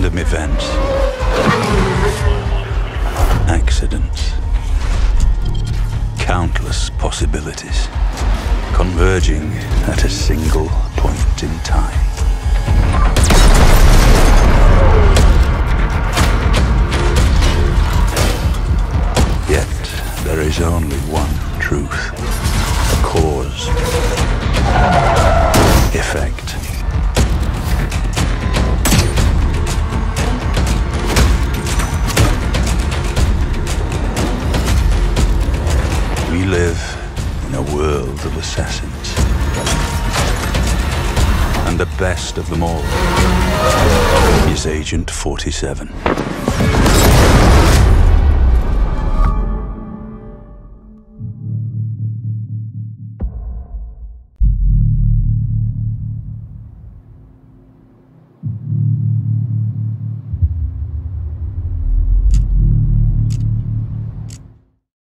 events, accidents, countless possibilities. Converging at a single point in time. Yet there is only one truth. A cause, effect. We live in a world of assassins. And the best of them all is Agent 47.